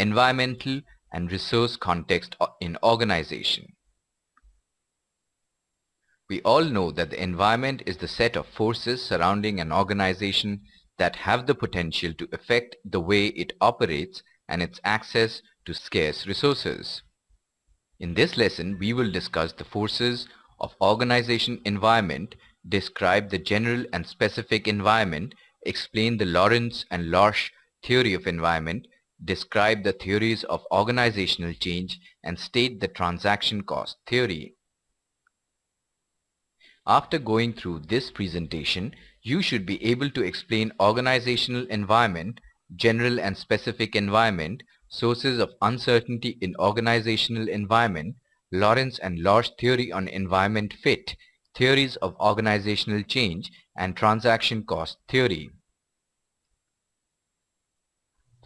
environmental and resource context in organization. We all know that the environment is the set of forces surrounding an organization that have the potential to affect the way it operates and its access to scarce resources. In this lesson, we will discuss the forces of organization environment, describe the general and specific environment, explain the Lawrence and Lorsch theory of environment, describe the theories of organizational change, and state the transaction cost theory. After going through this presentation, you should be able to explain organizational environment, general and specific environment, sources of uncertainty in organizational environment, Lawrence and Lorsch theory on environment fit, theories of organizational change, and transaction cost theory.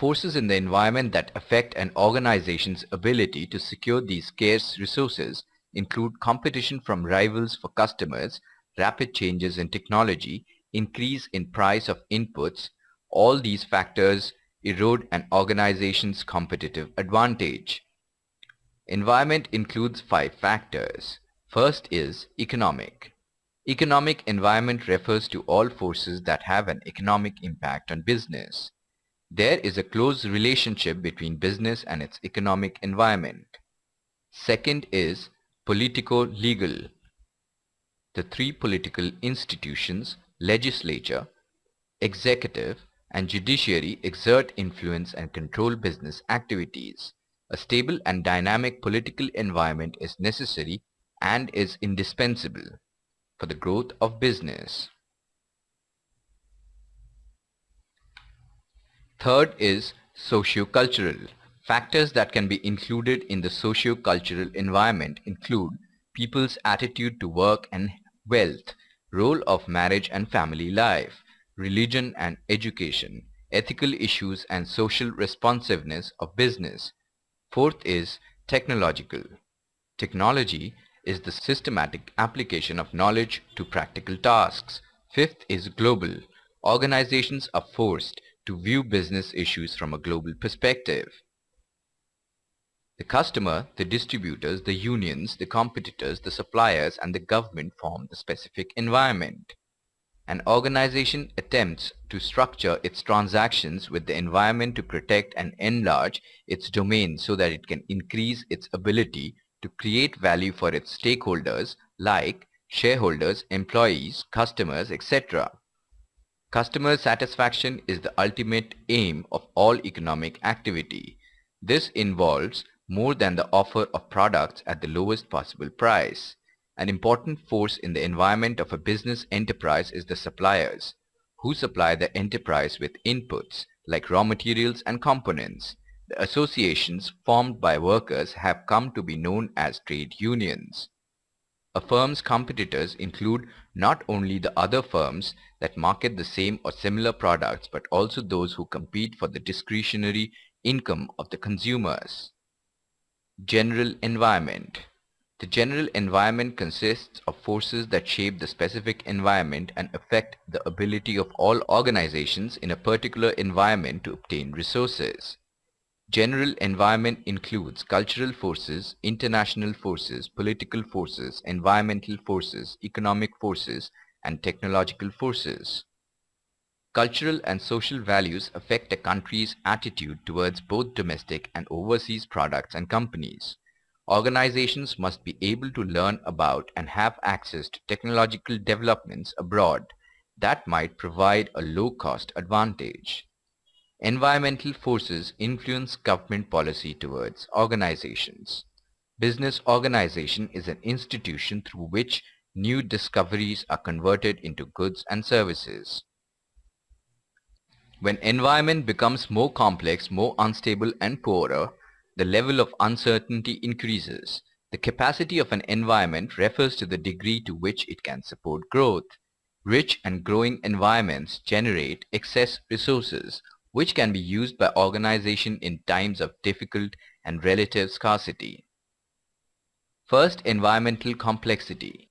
Forces in the environment that affect an organization's ability to secure these scarce resources include competition from rivals for customers, rapid changes in technology, increase in price of inputs. All these factors erode an organization's competitive advantage. Environment includes five factors. First is economic. Economic environment refers to all forces that have an economic impact on business. There is a close relationship between business and its economic environment. Second is Politico-legal. The three political institutions, legislature, executive, and judiciary exert influence and control business activities. A stable and dynamic political environment is necessary and is indispensable for the growth of business. Third is socio-cultural. Factors that can be included in the socio-cultural environment include people's attitude to work and wealth, role of marriage and family life, religion and education, ethical issues and social responsiveness of business. Fourth is technological. Technology is the systematic application of knowledge to practical tasks. Fifth is global. Organizations are forced to view business issues from a global perspective. The customer, the distributors, the unions, the competitors, the suppliers and the government form the specific environment. An organization attempts to structure its transactions with the environment to protect and enlarge its domain so that it can increase its ability to create value for its stakeholders like shareholders, employees, customers, etc. Customer satisfaction is the ultimate aim of all economic activity. This involves more than the offer of products at the lowest possible price. An important force in the environment of a business enterprise is the suppliers, who supply the enterprise with inputs like raw materials and components. The associations formed by workers have come to be known as trade unions. A firm's competitors include not only the other firms that market the same or similar products but also those who compete for the discretionary income of the consumers. General environment. The general environment consists of forces that shape the specific environment and affect the ability of all organizations in a particular environment to obtain resources. General environment includes cultural forces, international forces, political forces, environmental forces, economic forces, and technological forces. Cultural and social values affect a country's attitude towards both domestic and overseas products and companies. Organizations must be able to learn about and have access to technological developments abroad that might provide a low-cost advantage. Environmental forces influence government policy towards organizations. Business organization is an institution through which new discoveries are converted into goods and services. When environment becomes more complex, more unstable and poorer, the level of uncertainty increases. The capacity of an environment refers to the degree to which it can support growth. Rich and growing environments generate excess resources which can be used by organization in times of difficult and relative scarcity. First, environmental complexity.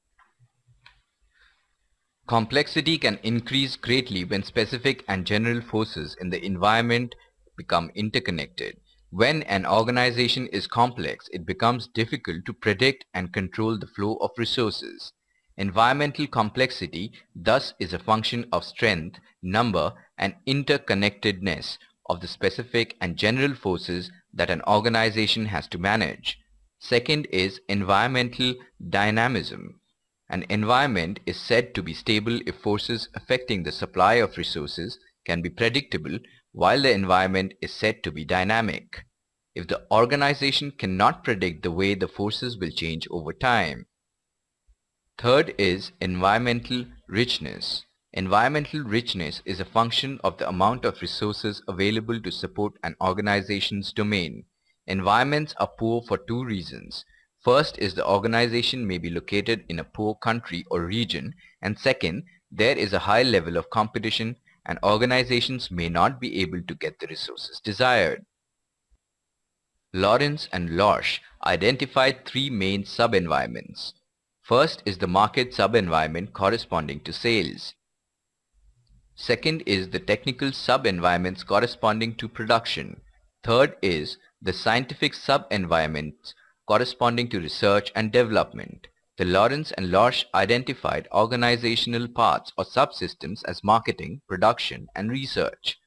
Complexity can increase greatly when specific and general forces in the environment become interconnected. When an organization is complex, it becomes difficult to predict and control the flow of resources. Environmental complexity thus is a function of strength, number and interconnectedness of the specific and general forces that an organization has to manage. Second is environmental dynamism. An environment is said to be stable if forces affecting the supply of resources can be predictable while the environment is said to be dynamic. If the organization cannot predict the way the forces will change over time. Third is environmental richness. Environmental richness is a function of the amount of resources available to support an organization's domain. Environments are poor for two reasons. First is the organization may be located in a poor country or region and second, there is a high level of competition and organizations may not be able to get the resources desired. Lawrence and Lorsch identified three main sub-environments. First is the market sub-environment corresponding to sales. Second is the technical sub-environments corresponding to production. Third is the scientific sub-environments corresponding to research and development. The Lawrence and Lorsch identified organizational parts or subsystems as marketing, production and research.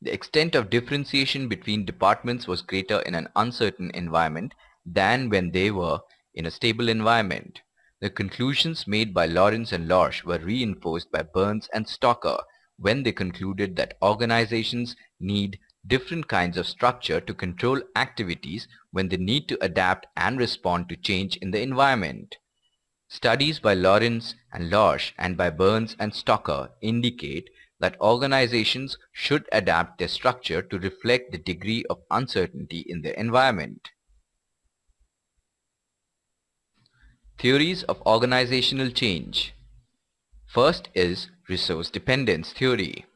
The extent of differentiation between departments was greater in an uncertain environment than when they were in a stable environment. The conclusions made by Lawrence and Lorsch were reinforced by Burns and Stalker when they concluded that organizations need different kinds of structure to control activities when they need to adapt and respond to change in the environment. Studies by Lawrence and Lorsch and by Burns and Stalker indicate that organizations should adapt their structure to reflect the degree of uncertainty in their environment. Theories of organizational change. First is resource dependence theory.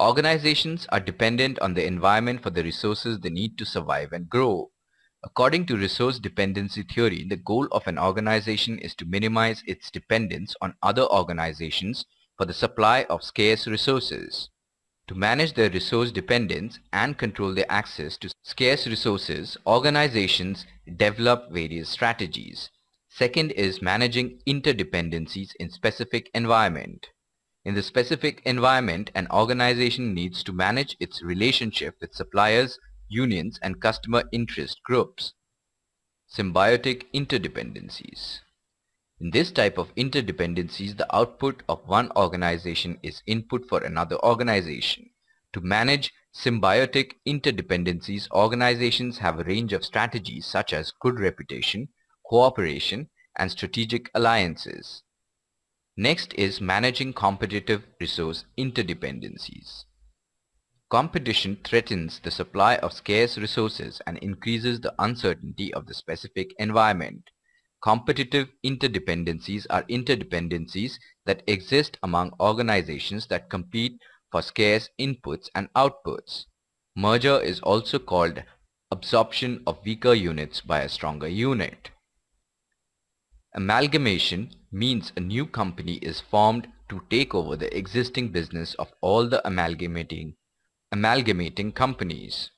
Organizations are dependent on the environment for the resources they need to survive and grow. According to resource dependency theory, the goal of an organization is to minimize its dependence on other organizations for the supply of scarce resources. To manage their resource dependence and control their access to scarce resources, organizations develop various strategies. Second is managing interdependencies in specific environment. In the specific environment, an organization needs to manage its relationship with suppliers, unions and customer interest groups. Symbiotic interdependencies. In this type of interdependencies, the output of one organization is input for another organization. To manage symbiotic interdependencies, organizations have a range of strategies such as good reputation, cooperation, and strategic alliances. Next is managing competitive resource interdependencies. Competition threatens the supply of scarce resources and increases the uncertainty of the specific environment. Competitive interdependencies are interdependencies that exist among organizations that compete for scarce inputs and outputs. Merger is also called absorption of weaker units by a stronger unit. Amalgamation means a new company is formed to take over the existing business of all the amalgamating, amalgamating companies.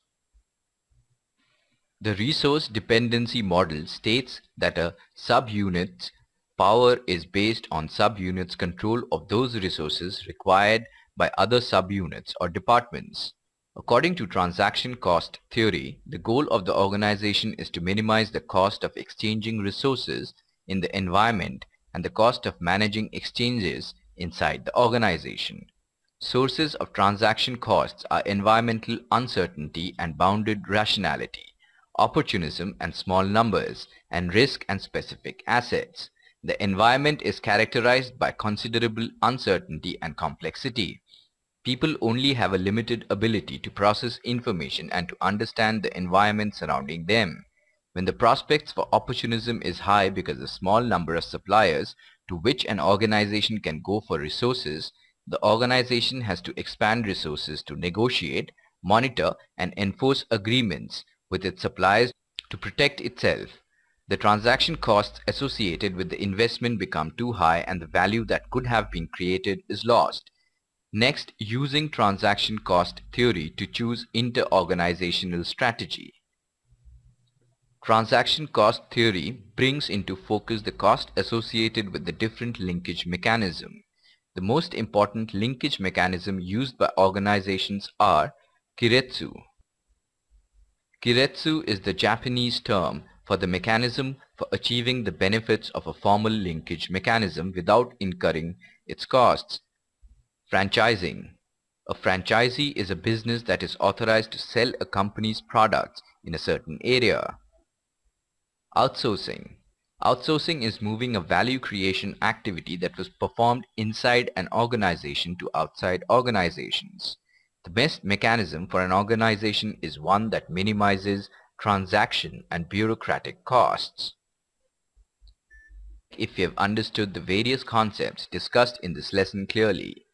The resource dependency model states that a subunit's power is based on subunits control of those resources required by other subunits or departments. According to transaction cost theory, the goal of the organization is to minimize the cost of exchanging resources in the environment and the cost of managing exchanges inside the organization. Sources of transaction costs are environmental uncertainty and bounded rationality, opportunism and small numbers, and risk and specific assets. The environment is characterized by considerable uncertainty and complexity. People only have a limited ability to process information and to understand the environment surrounding them. When the prospects for opportunism is high because a small number of suppliers to which an organization can go for resources, the organization has to expand resources to negotiate, monitor and enforce agreements with its suppliers to protect itself. The transaction costs associated with the investment become too high and the value that could have been created is lost. Next, using transaction cost theory to choose inter-organizational strategy. Transaction cost theory brings into focus the cost associated with the different linkage mechanism. The most important linkage mechanism used by organizations are Keiretsu. Keiretsu is the Japanese term for the mechanism for achieving the benefits of a formal linkage mechanism without incurring its costs. Franchising. A franchisee is a business that is authorized to sell a company's products in a certain area. Outsourcing. Outsourcing is moving a value creation activity that was performed inside an organization to outside organizations. The best mechanism for an organization is one that minimizes transaction and bureaucratic costs. If you have understood the various concepts discussed in this lesson clearly,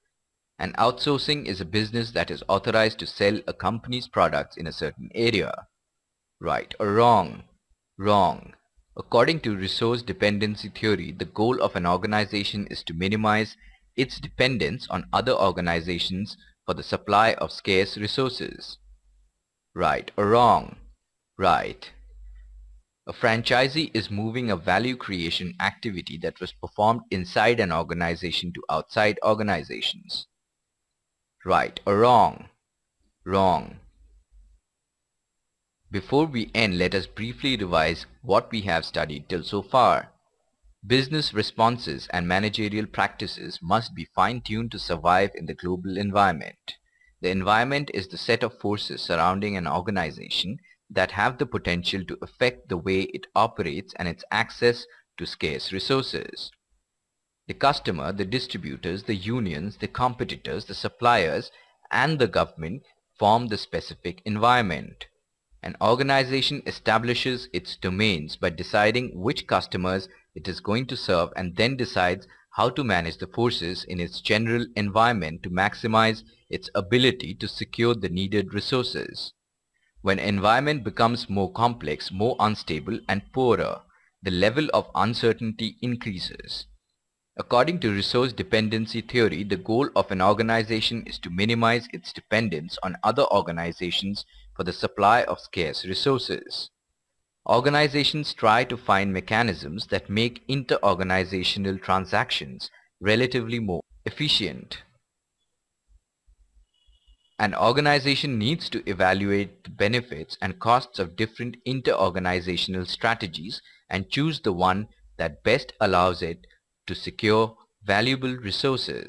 an outsourcing is a business that is authorized to sell a company's products in a certain area. Right or wrong? Wrong. According to resource dependency theory, the goal of an organization is to minimize its dependence on other organizations for the supply of scarce resources. Right or wrong? Right. A franchisee is moving a value creation activity that was performed inside an organization to outside organizations. Right or wrong? Wrong. Before we end, let us briefly revise what we have studied till so far. Business responses and managerial practices must be fine-tuned to survive in the global environment. The environment is the set of forces surrounding an organization that have the potential to affect the way it operates and its access to scarce resources. The customer, the distributors, the unions, the competitors, the suppliers, and the government form the specific environment. An organization establishes its domains by deciding which customers it is going to serve and then decides how to manage the forces in its general environment to maximize its ability to secure the needed resources. When environment becomes more complex, more unstable and poorer, the level of uncertainty increases. According to resource dependency theory, the goal of an organization is to minimize its dependence on other organizations for the supply of scarce resources. Organizations try to find mechanisms that make inter-organizational transactions relatively more efficient. An organization needs to evaluate the benefits and costs of different inter-organizational strategies and choose the one that best allows it to secure valuable resources.